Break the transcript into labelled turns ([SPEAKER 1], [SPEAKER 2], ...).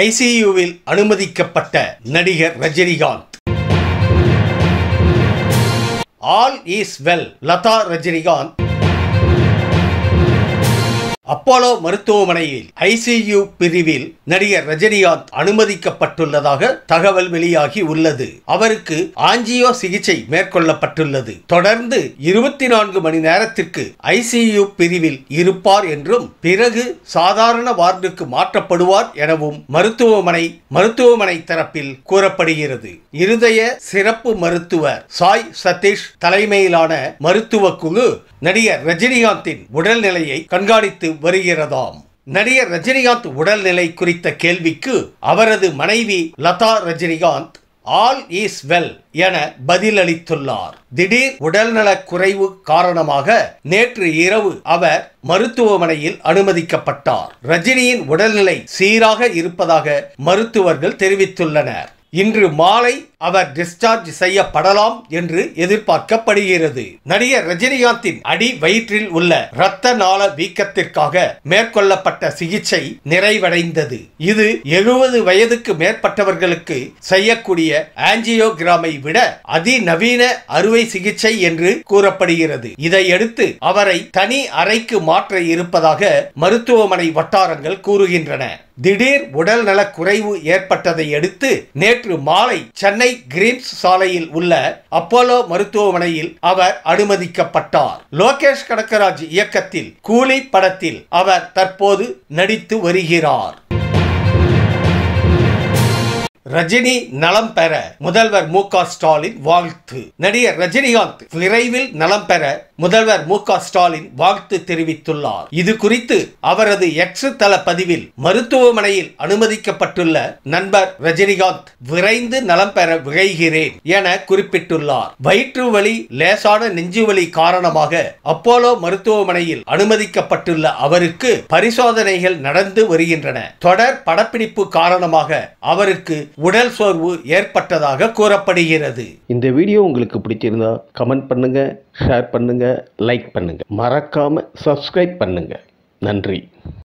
[SPEAKER 1] ஐசியூவில் அனுமதிக்கப்பட்ட நடிகர் Rajinikanth. All is well Latha Rajinikanth. Apollo மருத்துவமனையில் ஐசியு பிரிவில் நடிகர் ரஜினிகாந்த் அனுமதிக்கப்பட்டுள்ளதாக தகவல் வெளியாகி உள்ளது. அவருக்கு ஆஞ்சியோ சிகிச்சை மேற்கொள்ளப்பட்டுள்ளது. தொடர்ந்து இருபத்தி நான்கு மணி நேரத்திற்கு ஐசியு பிரிவில் இருப்பார் என்றும் பிறகு சாதாரண வார்டுக்கு மாற்றப்படுவார் எனவும் மருத்துவமனை மருத்துவமனை தரப்பில் கூறப்படுகிறது. இருதய சிறப்பு மருத்துவர் சாய் சதீஷ் தலைமையிலான மருத்துவ குழு நடிகர் ரஜினிகாந்தின் உடல்நிலையை கண்காணித்து வருகிறதாம். நடிகர் ரஜினிகாந்த் உடல்நிலை குறித்த கேள்விக்கு அவரது மனைவி Latha Rajinikanth all is well என பதிலளித்துள்ளார். திடீர் உடல்நலக் குறைவு காரணமாக நேற்று இரவு அவர் மருத்துவமனையில் அனுமதிக்கப்பட்டார். ரஜினியின் உடல்நிலை சீராக இருப்பதாக மருத்துவர்கள் தெரிவித்துள்ளனர். இன்று மாலை அவர் டிஸ்சார்ஜ் செய்யப்படலாம் என்று எதிர்பார்க்கப்படுகிறது. நடிகர் ரஜினிகாந்தின் அடி வயிற்றில் உள்ள இரத்த நாள வீக்கத்திற்காக மேற்கொள்ளப்பட்ட சிகிச்சை நிறைவடைந்தது. இது எழுபது வயதுக்கு மேற்பட்டவர்களுக்கு செய்யக்கூடிய ஆஞ்சியோகிராமை விட அதிநவீன அறுவை சிகிச்சை என்று கூறப்படுகிறது. இதையடுத்து அவரை தனி அறைக்கு மாற்ற இருப்பதாக மருத்துவமனை வட்டாரங்கள் கூறுகின்றன. திடீர் உடல் நலக் குறைவு ஏற்பட்டதை அடுத்து நேற்று மாலை சென்னை கிரீன்ஸ் சாலையில் உள்ள அப்போலோ மருத்துவமனையில் அவர் அனுமதிக்கப்பட்டார். லோகேஷ் கடக்கராஜ் இயக்கத்தில் கூலி படத்தில் அவர் தற்போது நடித்து வருகிறார். ரஜினி நலம் பெற முதல்வர் மு ஸ்டாலின் வாழ்த்து. நடிகர் ரஜினிகாந்த் விரைவில் நலம் பெற முதல்வர் மு ஸ்டாலின் வாழ்த்து தெரிவித்துள்ளார். இது குறித்து அவரது எக்ஸ் தள பதிவில் மருத்துவமனையில் அனுமதிக்கப்பட்டுள்ள நண்பர் ரஜினிகாந்த் விரைந்து நலம் பெற விழைகிறேன் என குறிப்பிட்டுள்ளார். வயிற்று வலி லேசான நெஞ்சுவலி காரணமாக அப்போலோ மருத்துவமனையில் அனுமதிக்கப்பட்டுள்ள அவருக்கு பரிசோதனைகள் நடந்து வருகின்றன. தொடர் படப்பிடிப்பு காரணமாக அவருக்கு உடல் சோர்வு ஏற்பட்டதாக கூறப்படுகிறது.
[SPEAKER 2] இந்த வீடியோ உங்களுக்கு பிடிச்சிருந்தா கமெண்ட் பண்ணுங்க ஷேர் பண்ணுங்க லைக் பண்ணுங்க. மறக்காம சப்ஸ்கிரைப் பண்ணுங்க. நன்றி.